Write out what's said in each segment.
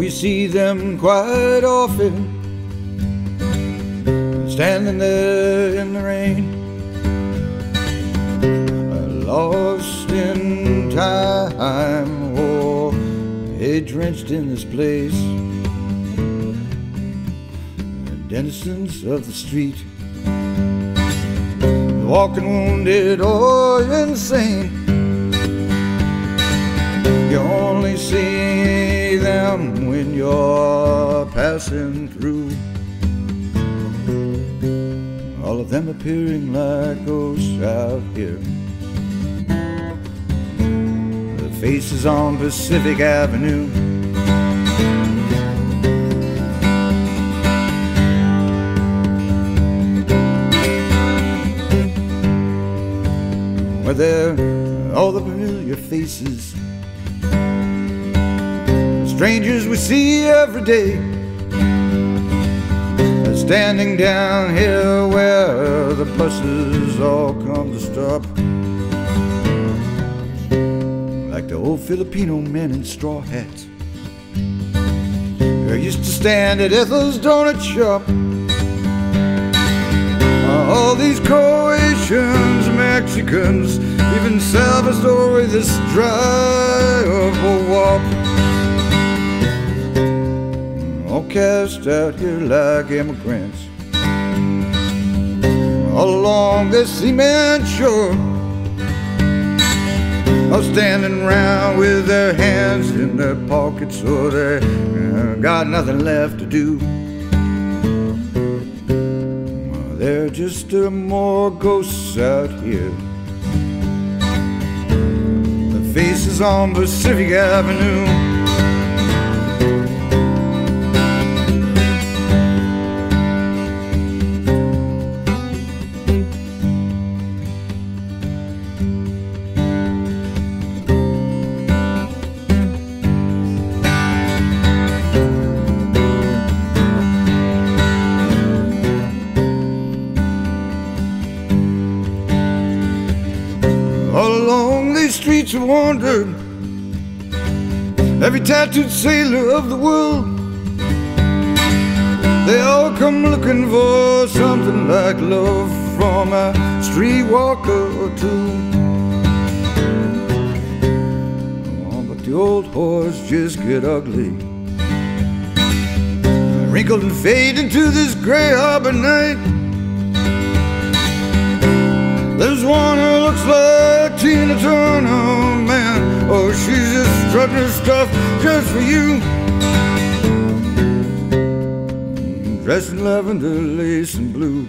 Oh, only see them quite often, standing there in the rain, lost in time, or hey, drenched in this place. The denizens of the street, walking wounded or insane. You only see them when you're passing through. All of them appearing like ghosts out here. The faces on Pacific Avenue. Where there all the familiar faces strangers we see every day. Standing down here where the buses all come to stop. Like the old Filipino men in straw hats. They used to stand at Ethel's donut shop. All these Croatians, Mexicans, even Salvador, this dry of a wop cast out here like immigrants. Along this cement shore, all standing around with their hands in their pockets, so they uh, got nothing left to do. They're just uh, more ghosts out here. The faces on Pacific Avenue. Streets of every tattooed sailor of the world, they all come looking for something like love from a streetwalker or two. But the old horse just get ugly, wrinkled and fade into this gray harbor night. There's one who looks like Tina Turner, just stuff just for you. Dressed in lavender, lace, and blue.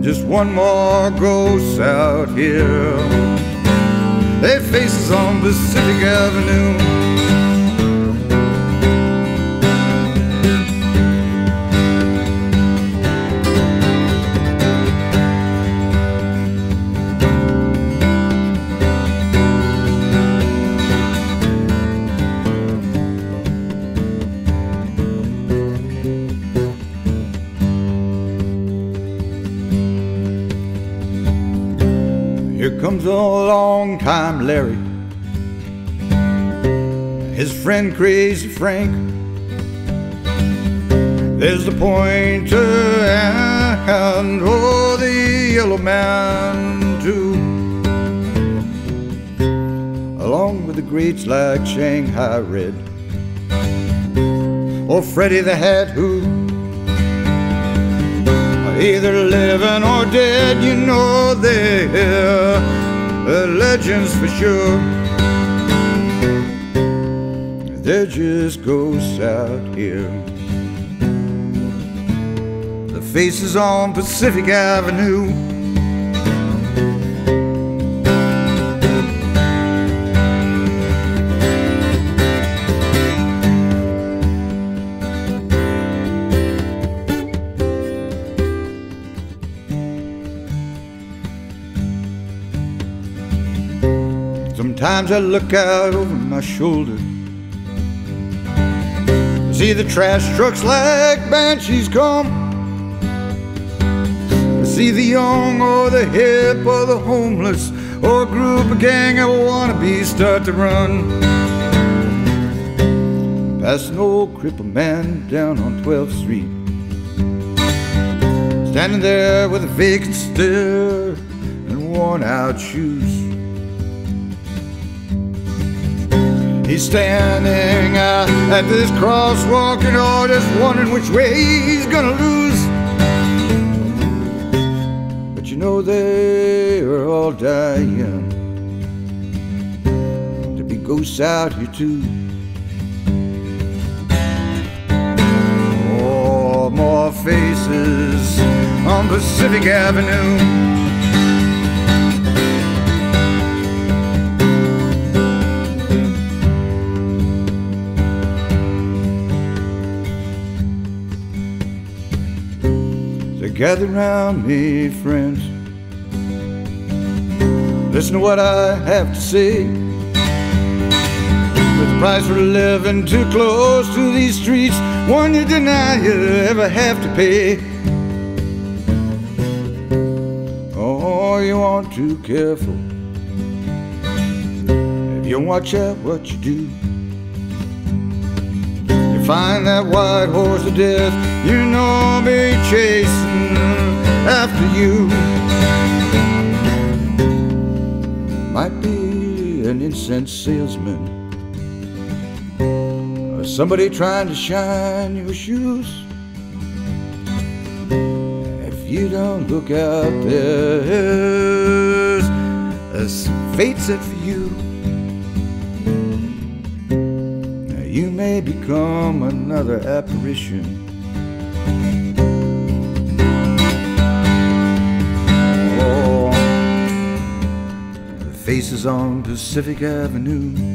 Just one more ghost out here. Their faces on Pacific Avenue. Here comes a long time Larry, his friend Crazy Frank. There's the pointer and oh, the yellow man too. Along with the greats like Shanghai Red or Freddie the Hat who either living or dead, you know they're legends for sure. They're just ghosts out here. The faces on Pacific Avenue. Sometimes I look out over my shoulder. See the trash trucks like banshees come. See the young or the hip or the homeless or a group, a gang of wannabes start to run. Past an old crippled man down on 12th Street. Standing there with a vacant stare and worn out shoes. He's standing out at this crosswalk and all just wondering which way he's gonna lose. But you know they are all dying. There be ghosts out here too. Oh, more faces on Pacific Avenue. Gather round me, friends. Listen to what I have to say. With the price for living too close to these streets, one you deny you'll ever have to pay. Oh, you aren't too careful. If you watch out what you do. Find that white horse of death, you know I'll be chasing after you. Might be an incense salesman or somebody trying to shine your shoes. If you don't look out, there's a fate set for you. You may become another apparition. Oh, the faces on Pacific Avenue.